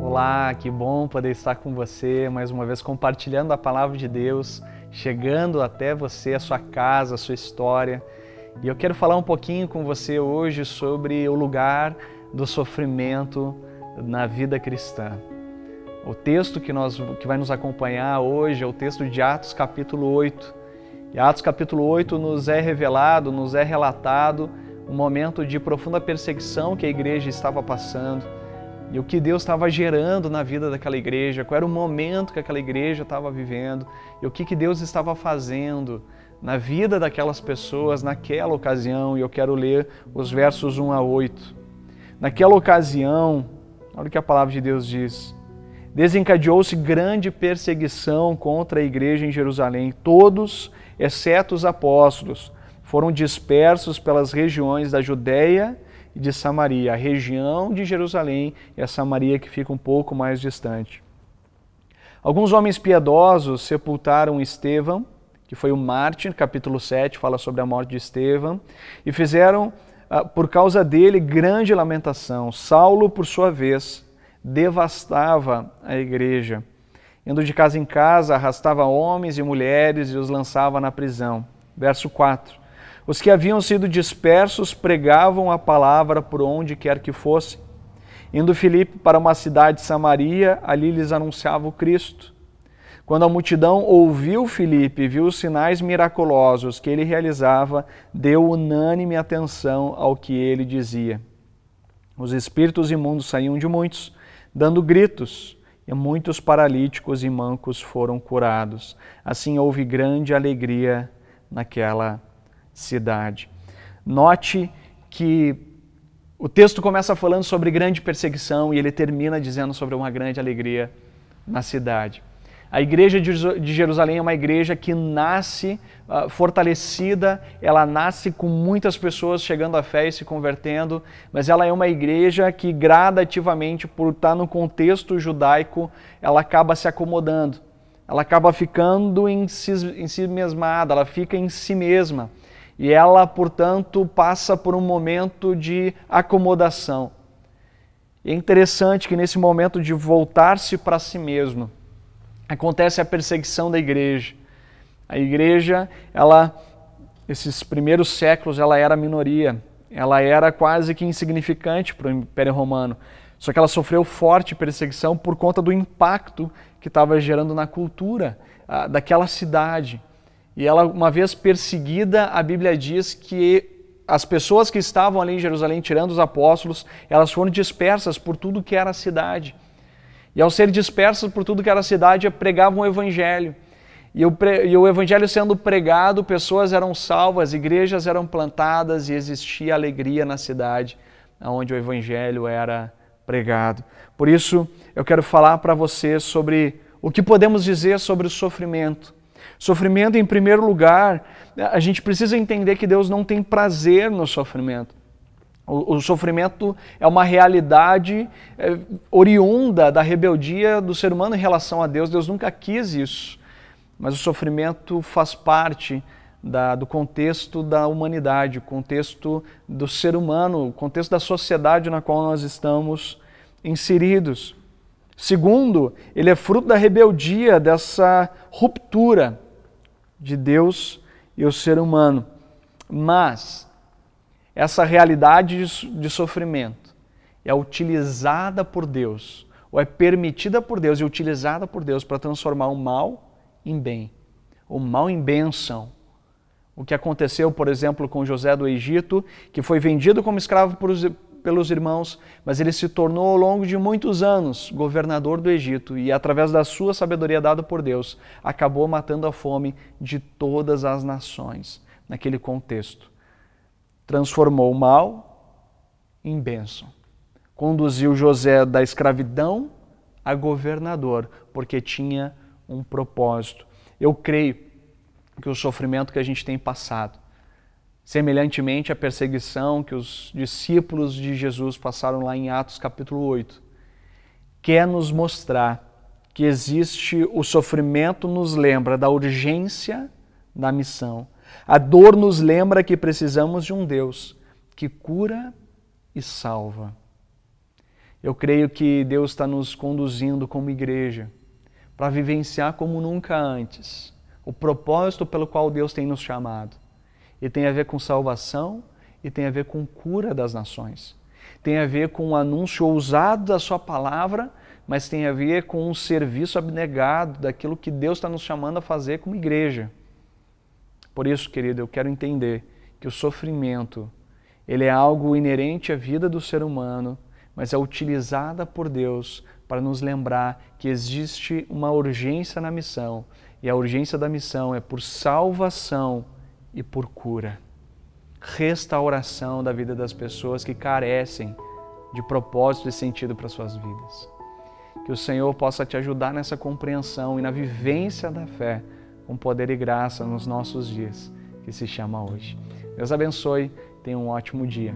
Olá, que bom poder estar com você mais uma vez compartilhando a palavra de Deus, chegando até você, a sua casa, a sua história. E eu quero falar um pouquinho com você hoje sobre o lugar do sofrimento na vida cristã. O texto que, nós, que vai nos acompanhar hoje é o texto de Atos capítulo 8. E Atos capítulo 8 nos é revelado, nos é relatado um momento de profunda perseguição que a igreja estava passando e o que Deus estava gerando na vida daquela igreja, qual era o momento que aquela igreja estava vivendo e o que, que Deus estava fazendo na vida daquelas pessoas naquela ocasião. E eu quero ler os versos 1 a 8. Naquela ocasião, olha o que a palavra de Deus diz. Desencadeou-se grande perseguição contra a igreja em Jerusalém. Todos, exceto os apóstolos, foram dispersos pelas regiões da Judéia e de Samaria, a região de Jerusalém e a Samaria que fica um pouco mais distante. Alguns homens piedosos sepultaram Estevão, que foi o mártir, capítulo 7 fala sobre a morte de Estevão, e fizeram ah, por causa dele grande lamentação. Saulo, por sua vez, devastava a igreja. Indo de casa em casa, arrastava homens e mulheres e os lançava na prisão. Verso 4. Os que haviam sido dispersos pregavam a palavra por onde quer que fosse. Indo Filipe para uma cidade de Samaria, ali lhes anunciava o Cristo. Quando a multidão ouviu Filipe e viu os sinais miraculosos que ele realizava, deu unânime atenção ao que ele dizia. Os espíritos imundos saíam de muitos, dando gritos, e muitos paralíticos e mancos foram curados. Assim houve grande alegria naquela cidade. Note que o texto começa falando sobre grande perseguição e ele termina dizendo sobre uma grande alegria na cidade. A igreja de Jerusalém é uma igreja que nasce uh, fortalecida, ela nasce com muitas pessoas chegando à fé e se convertendo, mas ela é uma igreja que gradativamente, por estar no contexto judaico, ela acaba se acomodando, ela acaba ficando em si, em si mesmada, ela fica em si mesma e ela, portanto, passa por um momento de acomodação. E é interessante que nesse momento de voltar-se para si mesmo, acontece a perseguição da igreja. A igreja, ela, esses primeiros séculos, ela era minoria, ela era quase que insignificante para o Império Romano. Só que ela sofreu forte perseguição por conta do impacto que estava gerando na cultura ah, daquela cidade. E ela, uma vez perseguida, a Bíblia diz que as pessoas que estavam ali em Jerusalém, tirando os apóstolos, elas foram dispersas por tudo que era a cidade. E ao ser dispersas por tudo que era a cidade, pregavam o Evangelho. E o, e o Evangelho sendo pregado, pessoas eram salvas, igrejas eram plantadas e existia alegria na cidade onde o Evangelho era pregado. Por isso, eu quero falar para você sobre o que podemos dizer sobre o sofrimento Sofrimento, em primeiro lugar, a gente precisa entender que Deus não tem prazer no sofrimento. O, sofrimento é uma realidade é, oriunda da rebeldia do ser humano em relação a Deus. Deus nunca quis isso. Mas o sofrimento faz parte da, do contexto da humanidade, o contexto do ser humano, o contexto da sociedade na qual nós estamos inseridos. Segundo, ele é fruto da rebeldia, dessa ruptura de Deus e o ser humano. Mas essa realidade de sofrimento é utilizada por Deus, ou é permitida por Deus e utilizada por Deus para transformar o mal em bem, o mal em bênção. O que aconteceu, por exemplo, com José do Egito, que foi vendido como escravo pelos irmãos, mas ele se tornou ao longo de muitos anos governador do Egito e, através da sua sabedoria dada por Deus, acabou matando a fome de todas as nações naquele contexto. Transformou o mal em bênção. Conduziu José da escravidão a governador, porque tinha um propósito. Eu creio que o sofrimento que a gente tem passado semelhantemente à perseguição que os discípulos de Jesus passaram lá em Atos capítulo 8, quer nos mostrar que existe o sofrimento nos lembra da urgência da missão. A dor nos lembra que precisamos de um Deus que cura e salva. Eu creio que Deus está nos conduzindo como igreja para vivenciar como nunca antes o propósito pelo qual Deus tem nos chamado. E tem a ver com salvação e tem a ver com cura das nações. Tem a ver com o um anúncio ousado da Sua palavra, mas tem a ver com um serviço abnegado daquilo que Deus está nos chamando a fazer como igreja. Por isso, querido, eu quero entender que o sofrimento ele é algo inerente à vida do ser humano, mas é utilizada por Deus para nos lembrar que existe uma urgência na missão, e a urgência da missão é por salvação e por cura. Restauração da vida das pessoas que carecem de propósito e sentido para suas vidas. Que o Senhor possa te ajudar nessa compreensão e na vivência da fé com poder e graça nos nossos dias, que se chama hoje. Deus abençoe, tenha um ótimo dia.